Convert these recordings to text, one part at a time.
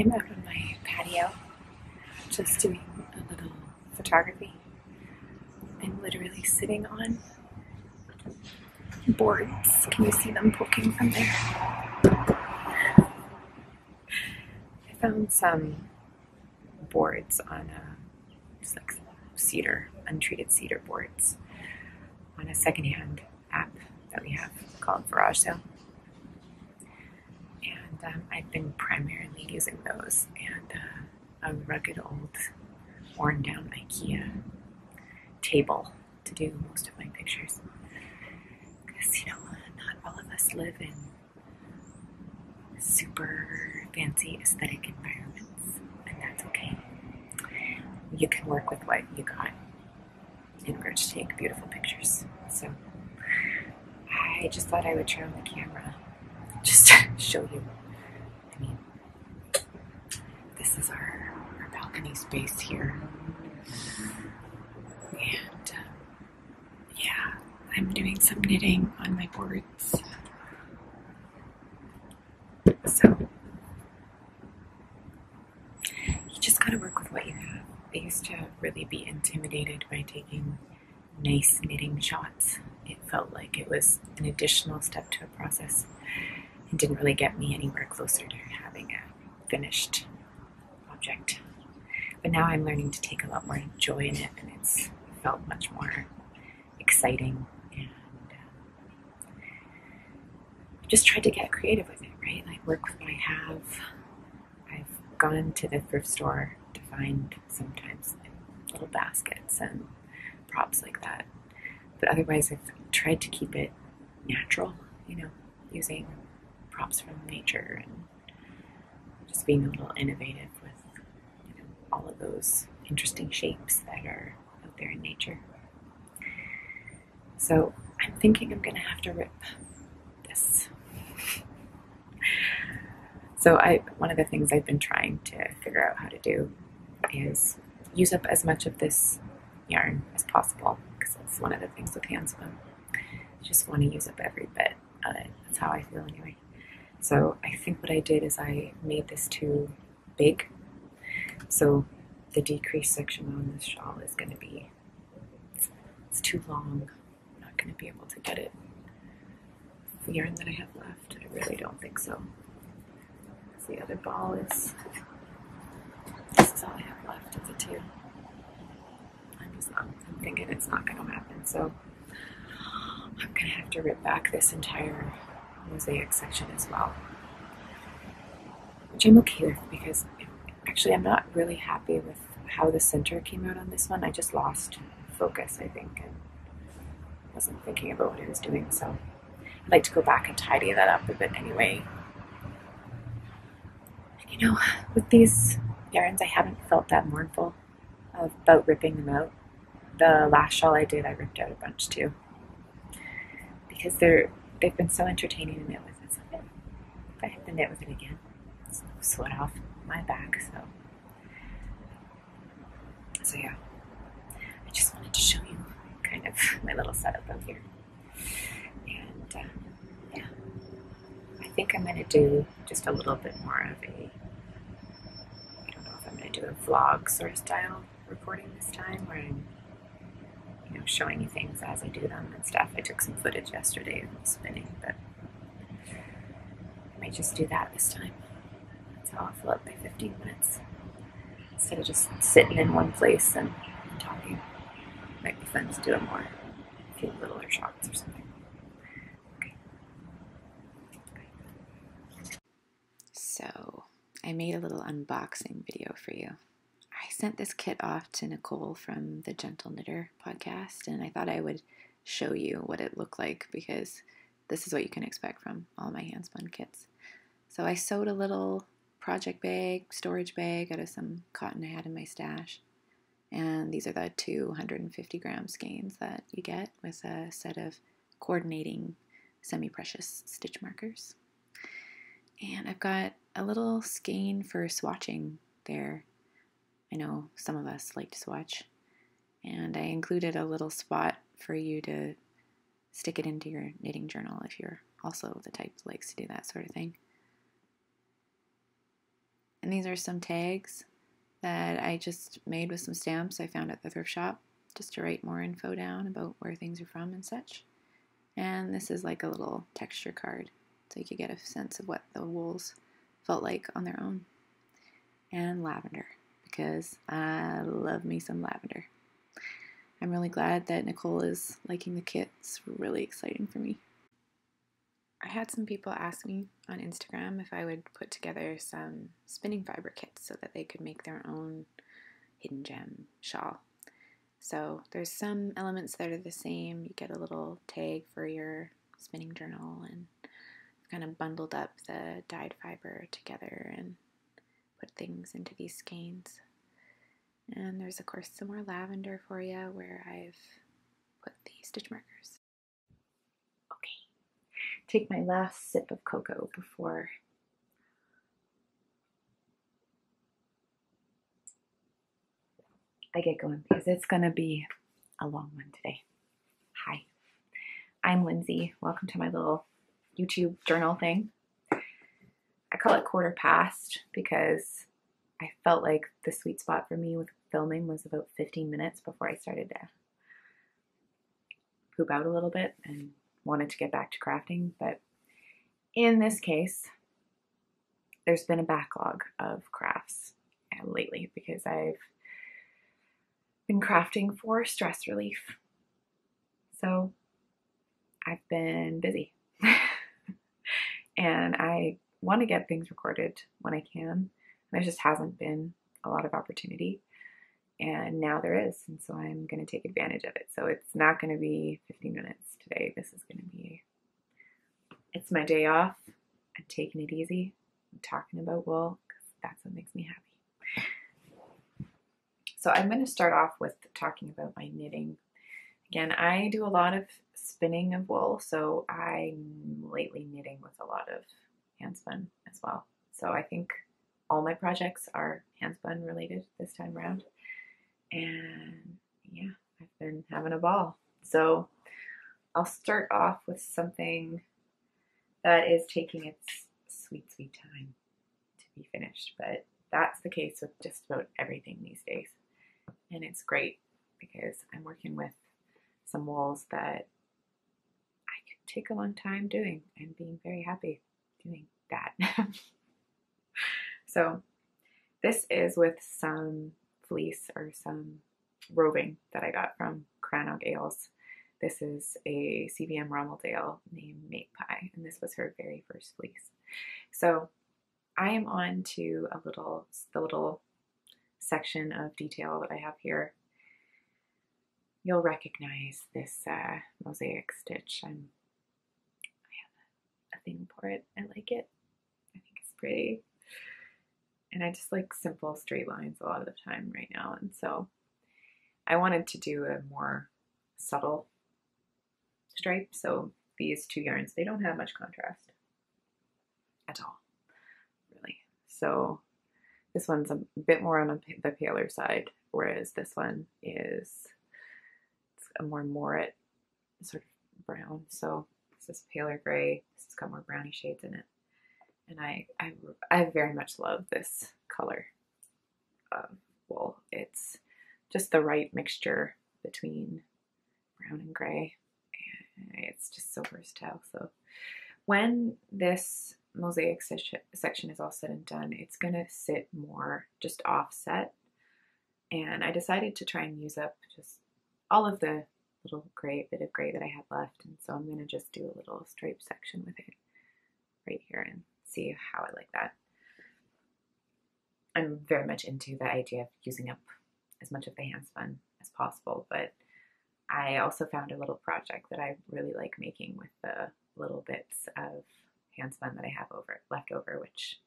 am out on my patio, just doing a little photography. I'm literally sitting on boards. Can you see them poking from there? I found some boards on a, just like cedar, untreated cedar boards on a secondhand app that we have called Garage Sale. I've been primarily using those and uh, a rugged old worn down IKEA table to do most of my pictures. Because, you know, not all of us live in super fancy aesthetic environments, and that's okay. You can work with what you got in order to take beautiful pictures. So I just thought I would turn on the camera just to show you. I mean, this is our, balcony space here. And um, yeah, I'm doing some knitting on my boards. So you just gotta work with what you have. I used to really be intimidated by taking nice knitting shots. It felt like it was an additional step to a process and didn't really get me anywhere closer to having a finished object. But now I'm learning to take a lot more joy in it, and it's felt much more exciting. And uh, just tried to get creative with it, right? Like work with what I have. I've gone to the thrift store to find sometimes little baskets and props like that. But otherwise, I've tried to keep it natural, you know, using props from nature and just being a little innovative all of those interesting shapes that are out there in nature. So I'm thinking I'm going to have to rip this. So I one of the things I've been trying to figure out how to do is use up as much of this yarn as possible because that's one of the things with handspun. You just want to use up every bit of it. That's how I feel anyway. So I think what I did is I made this too big. So the decrease section on this shawl is going to be, it's, it's too long. I'm not going to be able to get it. The yarn that I have left, I really don't think so. The other ball is, this is all I have left of the two. I'm just not, I'm thinking it's not going to happen. So I'm going to have to rip back this entire mosaic section as well. Which I'm okay with because actually I'm not really happy with how the center came out on this one. I just lost focus, I think, and wasn't thinking about what I was doing. So I'd like to go back and tidy that up a bit anyway. You know, with these yarns, I haven't felt that mournful about ripping them out. The last shawl I did, I ripped out a bunch too. Because they're they've been so entertaining to knit with. If I had to knit with it again, it's sweat off my back. So, so yeah, I just wanted to show you kind of my little setup up here. And uh, yeah, I think I'm gonna do just a little bit more of a. I don't know if I'm gonna do a vlog sort of style recording this time, where I'm you know, showing you things as I do them and stuff. I took some footage yesterday of spinning, but I might just do that this time. How I'll fill up my 15 minutes. Instead of just sitting in one place and, and talking. Might be fun to do it more. A few littler shots or something. Okay. So, I made a little unboxing video for you. I sent this kit off to Nicole from the Gentle Knitter podcast, and I thought I would show you what it looked like because this is what you can expect from all my handspun kits. So I sewed a little project bag, storage bag out of some cotton I had in my stash. And these are the 250 gram skeins that you get with a set of coordinating semi precious stitch markers. And I've got a little skein for swatching there I know some of us like to swatch. And I included a little spot for you to stick it into your knitting journal if you're also the type that likes to do that sort of thing. And these are some tags that I just made with some stamps I found at the thrift shop just to write more info down about where things are from and such. And this is like a little texture card so you could get a sense of what the wools felt like on their own. And lavender because I love me some lavender. I'm really glad that Nicole is liking the kit. It's really exciting for me. I had some people ask me on Instagram if I would put together some spinning fiber kits so that they could make their own hidden gem shawl. So there's some elements that are the same. You get a little tag for your spinning journal and kind of bundled up the dyed fiber together and put things into these skeins. And there's of course some more lavender for you where I've put the stitch markers take my last sip of cocoa before I get going because it's going to be a long one today. Hi, I'm Lindsay. Welcome to my little YouTube journal thing. I call it quarter past because I felt like the sweet spot for me with filming was about 15 minutes before I started to poop out a little bit and wanted to get back to crafting, but in this case, there's been a backlog of crafts lately because I've been crafting for stress relief. So I've been busy. and I want to get things recorded when I can. And there just hasn't been a lot of opportunity. And now there is. And so I'm going to take advantage of it. So it's not going to be 15 minutes today. This is going to be, it's my day off. I'm taking it easy. I'm talking about wool because that's what makes me happy. So I'm going to start off with talking about my knitting. Again, I do a lot of spinning of wool, so I'm lately knitting with a lot of handspun as well. So I think all my projects are handspun related this time around. And yeah, I've been having a ball. So I'll start off with something that is taking its sweet, sweet time to be finished. But that's the case with just about everything these days. And it's great because I'm working with some wools that I could take a long time doing and being very happy doing that. so this is with some fleece or some roving that I got from Crannog Ales. This is a CVM Romeldale named Magpie, and this was her very first fleece. So I am on to a little, the little section of detail that I have here. You'll recognize this uh, mosaic stitch. I'm, I have a thing for it. I like it. I think it's pretty. And I just like simple straight lines a lot of the time right now. And so I wanted to do a more subtle stripe. So these two yarns, they don't have much contrast at all, really. So this one's a bit more on the paler side, whereas this one is a more moorit sort of brown. So this is paler gray. This has got more browny shades in it. And I, I, I very much love this color of wool. It's just the right mixture between brown and gray it's just so versatile. So when this mosaic section is all said and done, it's going to sit more just offset. And I decided to try and use up just all of the little gray, bit of gray that I had left. And so I'm going to just do a little stripe section with it right here and see how I like that. I'm very much into the idea of using up as much of the handspun as possible, but I also found a little project that I really like making with the little bits of handspun that I have over left over, which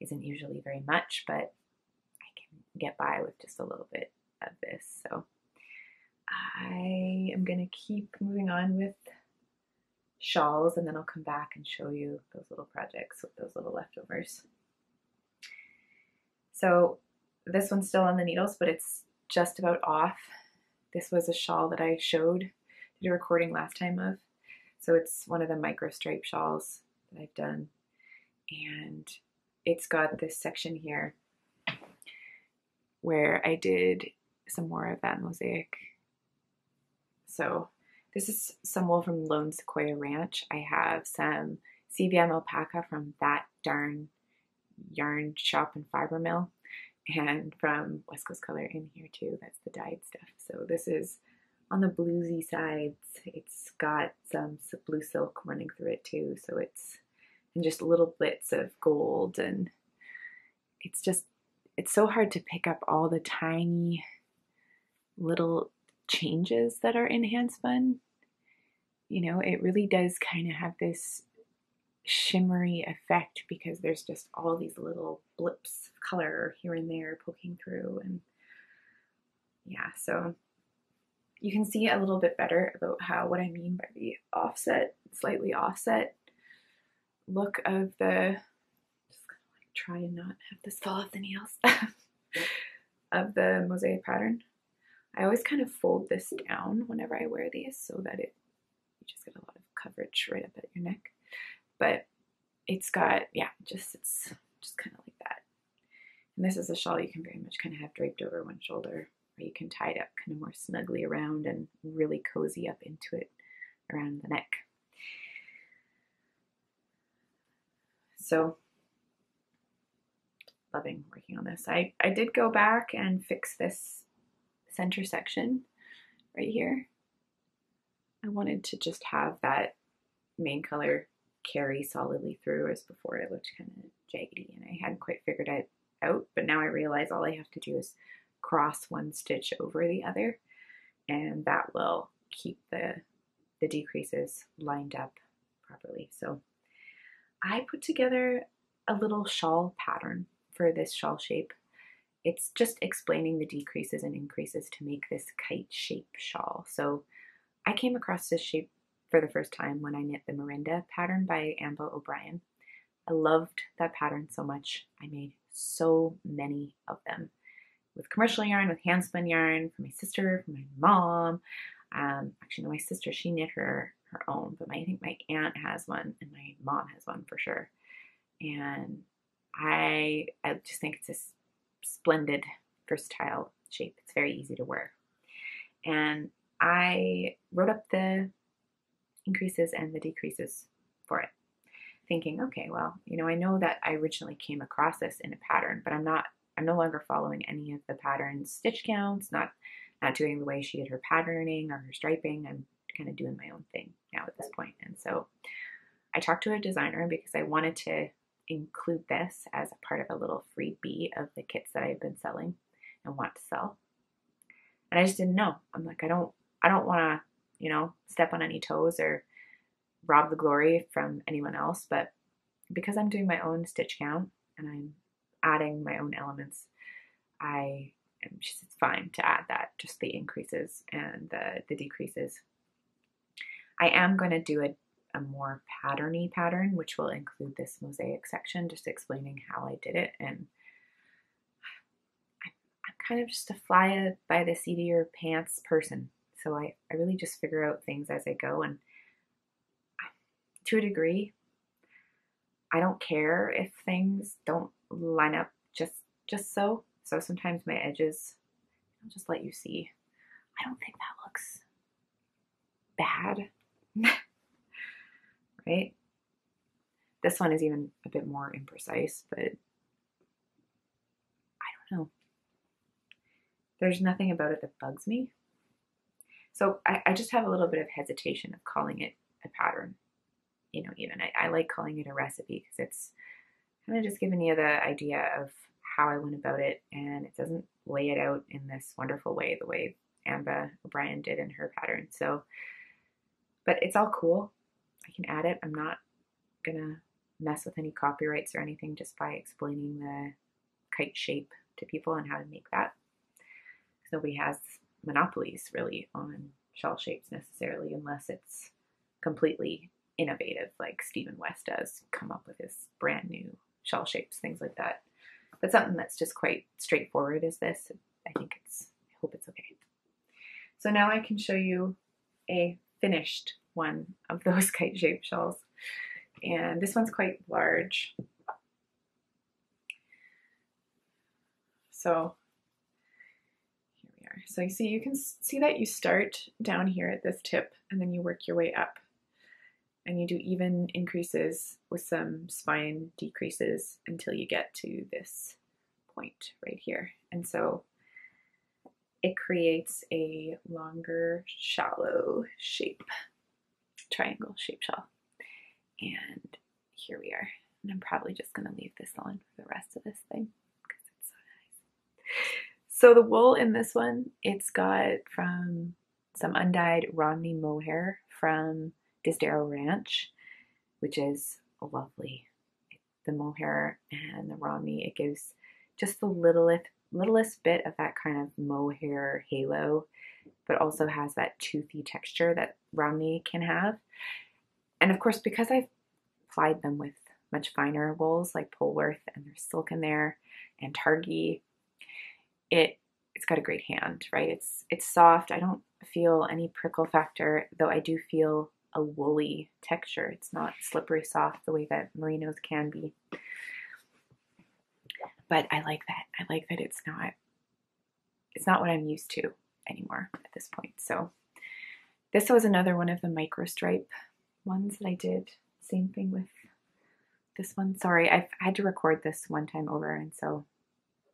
isn't usually very much, but I can get by with just a little bit of this. So I am going to keep moving on with shawls and then I'll come back and show you those little projects with those little leftovers. So this one's still on the needles, but it's just about off. This was a shawl that I showed, did a recording last time of. So it's one of the micro stripe shawls that I've done. And it's got this section here where I did some more of that mosaic. So this is some wool from Lone Sequoia Ranch. I have some CVM alpaca from that darn yarn shop and fiber mill and from West Coast Color in here too. That's the dyed stuff. So this is on the bluesy sides. It's got some blue silk running through it too. So it's and just little bits of gold and it's just it's so hard to pick up all the tiny little changes that are in handspun. You know, it really does kind of have this shimmery effect because there's just all these little blips of color here and there poking through and yeah so you can see a little bit better about how what I mean by the offset slightly offset look of the just like try and not have this fall off the nails of the mosaic pattern I always kind of fold this down whenever I wear these so that it you just get a lot of coverage right up at your neck but it's got, yeah, just, it's just kind of like that. And this is a shawl you can very much kind of have draped over one shoulder, or you can tie it up kind of more snugly around and really cozy up into it around the neck. So, loving working on this. I, I did go back and fix this center section right here. I wanted to just have that main color carry solidly through as before. It looked kind of jaggedy and I hadn't quite figured it out but now I realize all I have to do is cross one stitch over the other and that will keep the the decreases lined up properly. So I put together a little shawl pattern for this shawl shape it's just explaining the decreases and increases to make this kite shape shawl so I came across this shape for the first time when I knit the Marinda pattern by Amber O'Brien. I loved that pattern so much. I made so many of them with commercial yarn, with handspun yarn, for my sister, for my mom. Um, actually, no, my sister, she knit her her own, but my, I think my aunt has one and my mom has one for sure. And I I just think it's a splendid versatile shape. It's very easy to wear. And I wrote up the increases and the decreases for it. Thinking, okay, well, you know, I know that I originally came across this in a pattern, but I'm not, I'm no longer following any of the pattern's stitch counts, not, not doing the way she did her patterning or her striping. I'm kind of doing my own thing now at this point. And so I talked to a designer because I wanted to include this as a part of a little freebie of the kits that I've been selling and want to sell. And I just didn't know. I'm like, I don't, I don't want to you know, step on any toes or rob the glory from anyone else. But because I'm doing my own stitch count and I'm adding my own elements, I am just, fine to add that, just the increases and the, the decreases. I am going to do a, a more patterny pattern, which will include this mosaic section, just explaining how I did it. And I'm kind of just a fly by the seat of your pants person. So I, I really just figure out things as I go. And to a degree, I don't care if things don't line up just just so. So sometimes my edges, I'll just let you see. I don't think that looks bad. right? This one is even a bit more imprecise, but I don't know. There's nothing about it that bugs me. So I, I, just have a little bit of hesitation of calling it a pattern. You know, even I, I like calling it a recipe because it's kind of just giving you the idea of how I went about it, and it doesn't lay it out in this wonderful way the way Amber O'Brien did in her pattern. So, but it's all cool. I can add it. I'm not gonna mess with any copyrights or anything just by explaining the kite shape to people and how to make that. Nobody has monopolies really on shell shapes necessarily unless it's completely innovative like Stephen West does come up with his brand new shell shapes things like that but something that's just quite straightforward is this I think it's I hope it's okay so now I can show you a finished one of those kite shaped shells. and this one's quite large So here we are. So you see, you can see that you start down here at this tip and then you work your way up. And you do even increases with some spine decreases until you get to this point right here. And so it creates a longer, shallow shape, triangle shape shell. And here we are. And I'm probably just going to leave this on for the rest of this thing because it's so nice. So the wool in this one, it's got from some undyed Romney mohair from Disdero Ranch, which is lovely. The mohair and the Romney, it gives just the littlest, littlest bit of that kind of mohair halo, but also has that toothy texture that Romney can have. And of course, because I've plied them with much finer wools like Polworth and there's silk in there and Targhee, it it's got a great hand, right? It's it's soft. I don't feel any prickle factor, though I do feel a woolly texture. It's not slippery soft the way that merinos can be. But I like that. I like that it's not it's not what I'm used to anymore at this point. So this was another one of the micro stripe ones that I did. Same thing with this one. Sorry, I've had to record this one time over and so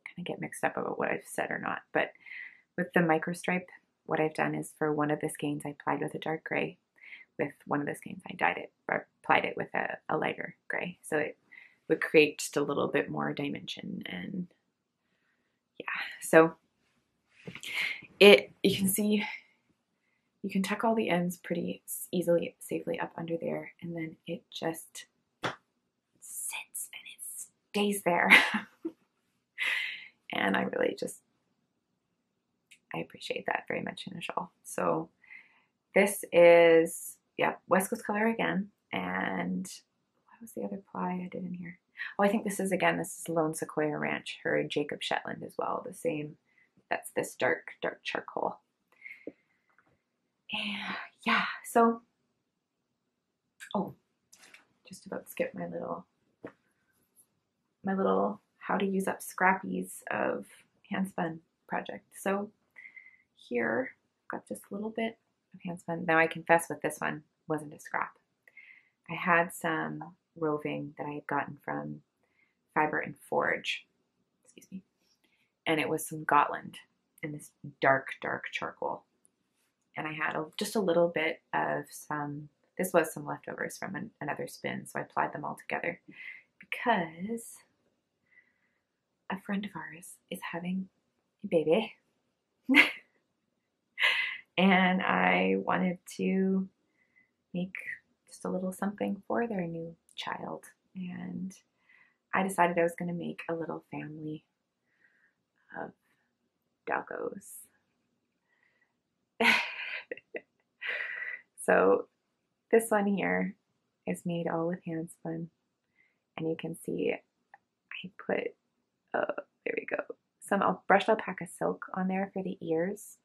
kind of get mixed up about what I've said or not. But with the micro stripe, what I've done is for one of the skeins I applied with a dark gray. With one of the skeins I dyed it or applied it with a, a lighter gray. So it would create just a little bit more dimension and yeah. So it you can see you can tuck all the ends pretty easily safely up under there and then it just sits and it stays there and I really just I appreciate that very much in a shawl so this is yeah West Coast color again and what was the other ply I did in here oh I think this is again this is Lone Sequoia Ranch her Jacob Shetland as well the same that's this dark dark charcoal and yeah, so, oh, just about skip my little, my little how to use up scrappies of handspun project. So here, I've got just a little bit of handspun. Now I confess with this one wasn't a scrap. I had some roving that I had gotten from Fiber and Forge, excuse me, and it was some Gotland in this dark, dark charcoal. And I had a, just a little bit of some, this was some leftovers from an, another spin, so I applied them all together. Because a friend of ours is having a baby. and I wanted to make just a little something for their new child. And I decided I was going to make a little family of doggos. So this one here is made all with hand spun. And you can see I put, oh, there we go, some brushed alpaca silk on there for the ears,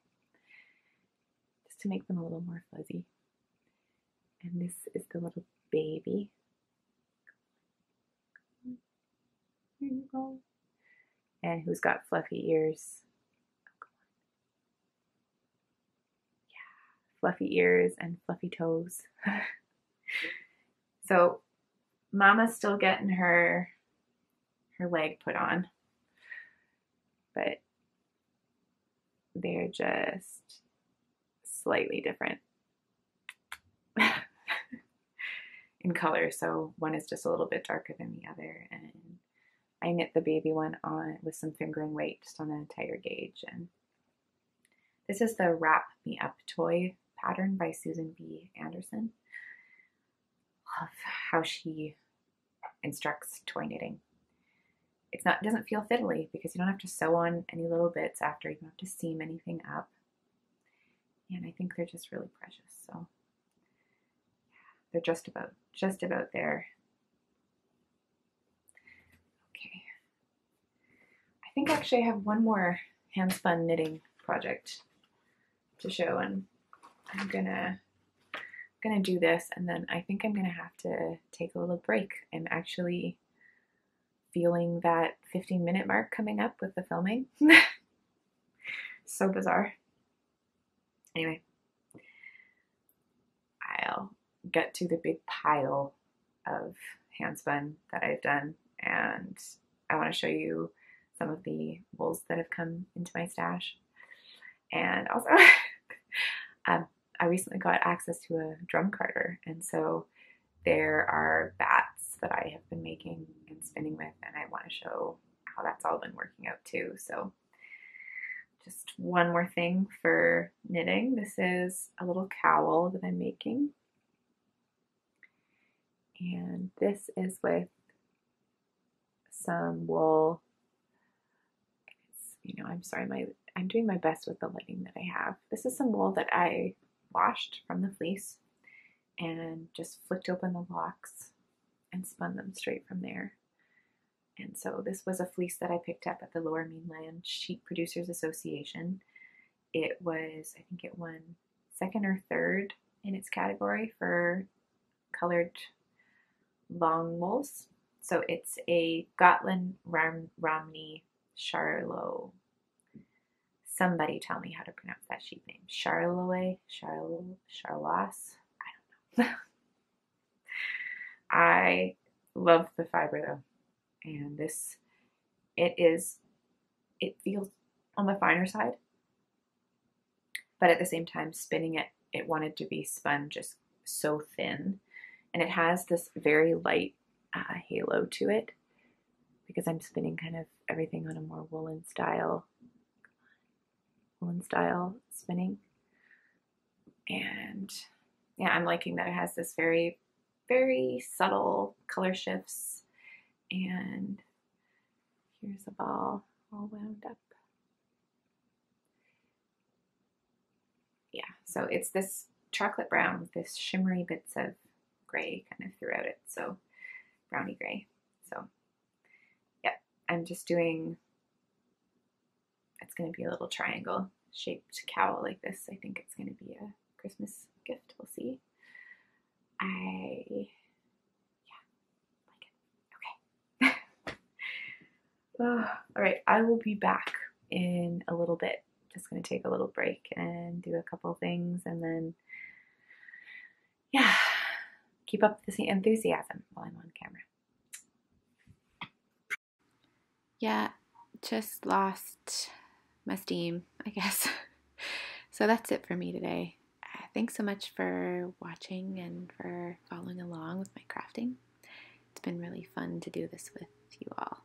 just to make them a little more fuzzy. And this is the little baby. Here you go. And who's got fluffy ears. Yeah, fluffy ears and fluffy toes. so Mama's still getting her her leg put on. But they're just slightly different in color. So one is just a little bit darker than the other. And I knit the baby one on with some fingering weight just on an entire gauge. And this is the Wrap Me Up toy pattern by Susan B. Anderson. Love how she instructs toy knitting. It's not it doesn't feel fiddly because you don't have to sew on any little bits after. You don't have to seam anything up. And I think they're just really precious. So they're just about just about there. Okay. I think actually I have one more handspun knitting project to show and I'm gonna gonna do this and then I think I'm gonna have to take a little break. I'm actually feeling that 15 minute mark coming up with the filming. so bizarre. Anyway, I'll get to the big pile of handspun that I've done and I want to show you some of the wools that have come into my stash. And also, um, I recently got access to a drum carder, and so there are bats that I have been making and spinning with, and I want to show how that's all been working out too. So, just one more thing for knitting. This is a little cowl that I'm making, and this is with some wool. You know, I'm sorry, my I'm doing my best with the lighting that I have. This is some wool that I washed from the fleece and just flicked open the locks and spun them straight from there. And so this was a fleece that I picked up at the Lower Mainland Sheep Producers Association. It was, I think it won second or third in its category for colored long wools. So it's a Gotland Ram- Romney Charlotte. Somebody tell me how to pronounce that sheep name. Charlotte, Charlotte, Charlas. I don't know. I love the fiber though, and this it is. It feels on the finer side, but at the same time, spinning it, it wanted to be spun just so thin, and it has this very light uh, halo to it because I'm spinning kind of everything on a more woolen style, woolen style spinning. And yeah, I'm liking that it has this very, very subtle color shifts. And here's a ball all wound up. Yeah, so it's this chocolate brown with this shimmery bits of gray kind of throughout it. So brownie gray. So, I'm just doing, it's going to be a little triangle shaped cowl like this. I think it's going to be a Christmas gift. We'll see. I, yeah, like it. Okay. oh, all right, I will be back in a little bit. Just going to take a little break and do a couple things and then, yeah keep up the enthusiasm while I'm on camera. Yeah, just lost my steam, I guess. so that's it for me today. Uh, thanks so much for watching and for following along with my crafting. It's been really fun to do this with you all.